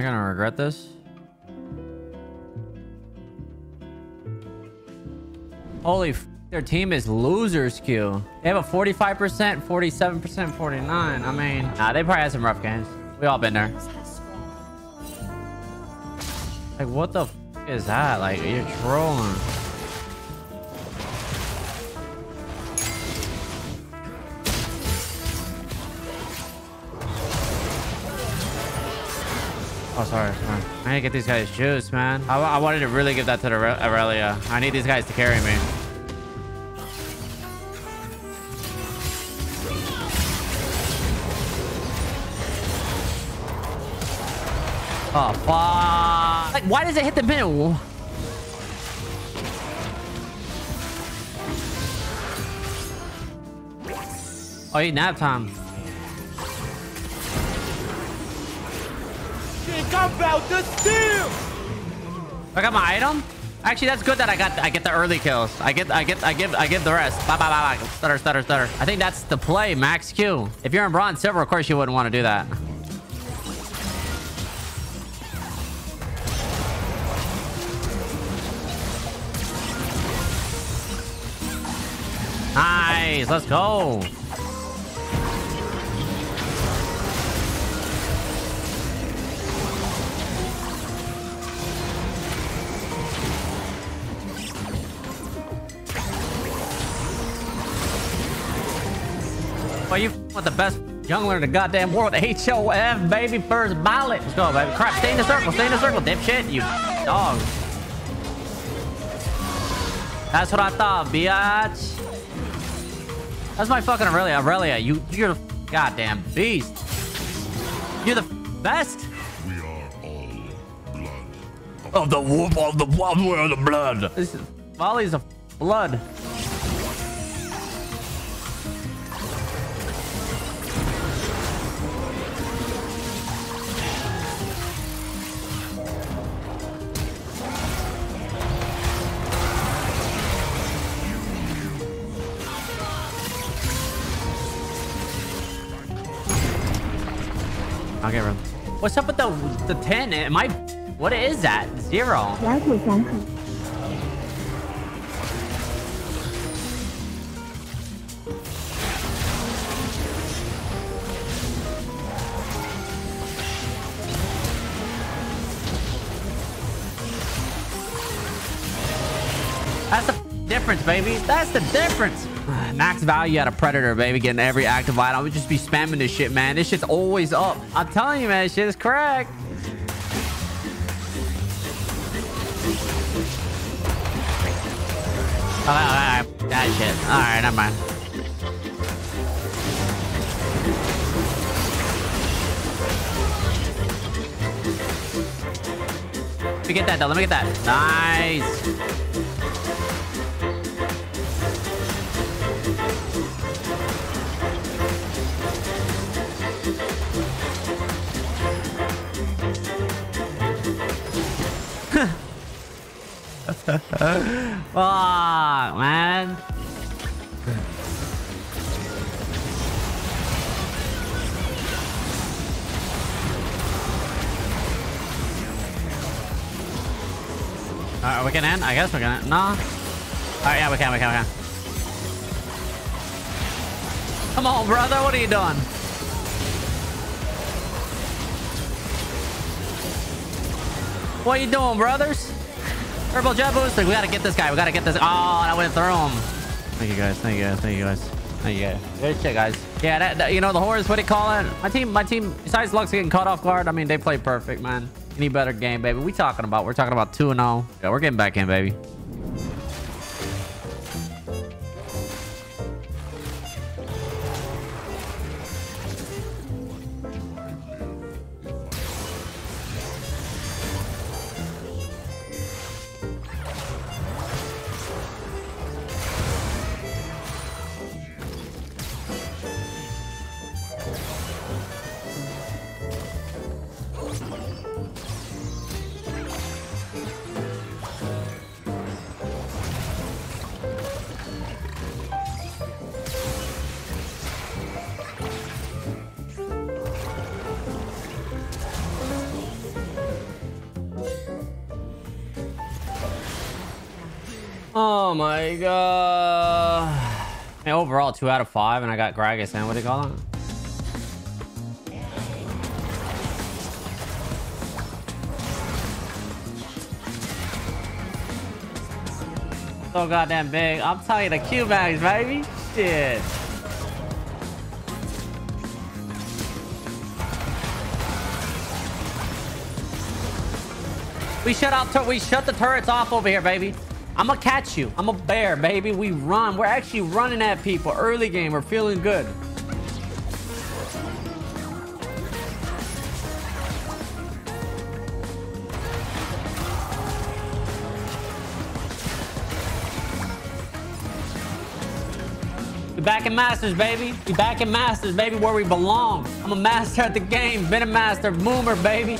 You're gonna regret this. Holy their team is losers Q. They have a 45%, 47%, 49. I mean, nah, they probably had some rough games. We all been there. Like, what the is that? Like, you're trolling. Oh, sorry. I need to get these guys juice, man. I, I wanted to really give that to the Aurelia. I need these guys to carry me. Oh, fuck. Like, why does it hit the middle? Oh, you nap time. Think about the steal! I got my item. Actually, that's good that I got I get the early kills. I get I get I give I give the rest. Bye bye bye bye. Stutter stutter stutter. I think that's the play. Max Q. If you're in bronze silver, of course you wouldn't want to do that. Nice. Let's go. Well, you want the best jungler in the goddamn world. HOF, baby, first ballot. Let's go, baby. Crap, stay in the circle. Stay in the circle, dipshit. You dog. That's what I thought, biatch. That's my fucking Aurelia. Aurelia, you, you're the goddamn beast. You're the best. We are all blood. Of the whoop of the one of the blood. This is volleys of blood. What's up with the the 10? Am I... What is that? Zero. That's the difference, baby. That's the difference. Max value out of Predator, baby. Getting every active item. I would just be spamming this shit, man. This shit's always up. I'm telling you, man. This shit is correct. All right, all right. That shit. All right, never mind. Let me get that, though. Let me get that. Nice. Fuck, man. Alright, we can end? I guess we can end. No? Alright, yeah, we can, we can, we can. Come on, brother. What are you doing? What are you doing, brothers? Purple jet boost. We gotta get this guy. We gotta get this. Oh, I went through him. Thank you guys. Thank you guys. Thank you guys. Thank you guys. Good shit, guys. Yeah, that, that- you know the horse. What do you call it? My team. My team. Besides Lux getting caught off guard, I mean they played perfect, man. Any better game, baby? We talking about? We're talking about two and zero. Yeah, we're getting back in, baby. Oh my god. Hey, overall, two out of five, and I got Gragas and what do you call it? So goddamn big. I'm telling you, the Q bags, baby. Shit. We shut out. We shut the turrets off over here, baby. I'm gonna catch you. I'm a bear, baby. We run. We're actually running at people. Early game. We're feeling good. We back in Masters, baby. We back in Masters, baby, where we belong. I'm a master at the game. Been a master. Boomer, baby.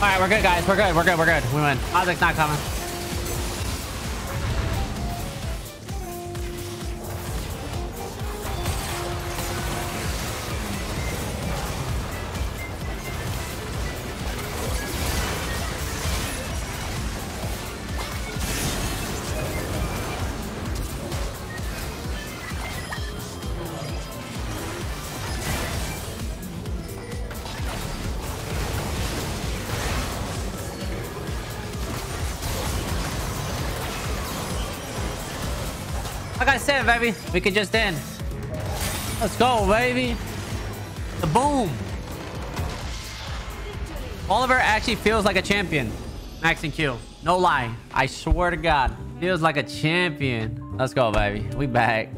All right, we're good, guys. We're good. We're good. We're good. We win. Isaac's not coming. I said, baby, we can just end. Let's go, baby. The boom. Volibear actually feels like a champion. Max and Q. No lie. I swear to God. Feels like a champion. Let's go, baby. We back.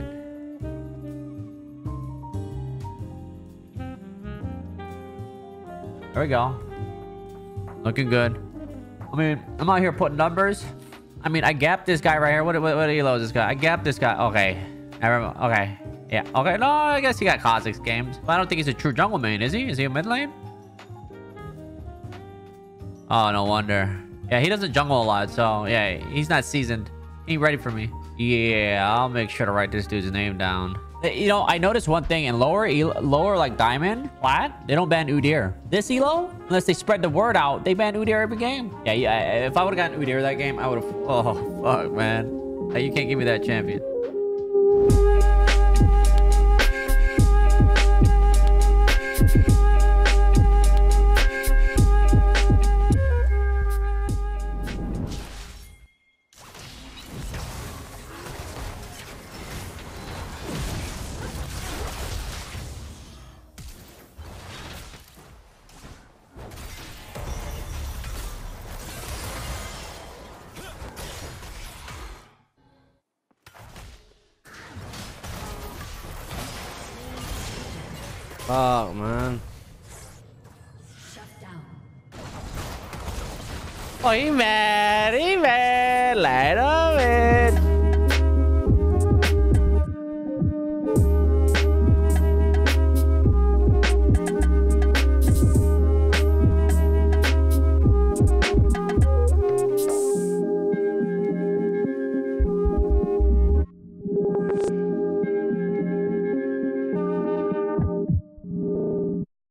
There we go. Looking good. I mean, I'm out here putting numbers. I mean, I gapped this guy right here. What what, what elo is this guy? I gapped this guy. Okay. I remember. Okay. Yeah. Okay. No, I guess he got Kha'Zix games. But I don't think he's a true jungle main, is he? Is he a mid lane? Oh, no wonder. Yeah, he doesn't jungle a lot, so yeah, he's not seasoned. He ain't ready for me. Yeah, I'll make sure to write this dude's name down. You know, I noticed one thing in lower, lower like diamond, plat, they don't ban Udyr. This elo, unless they spread the word out, they ban Udyr every game. Yeah, yeah. If I would have gotten Udyr that game, I would have. Oh fuck, man. You can't give me that champion. Fuck, man. Oh, he mad. He. Light up.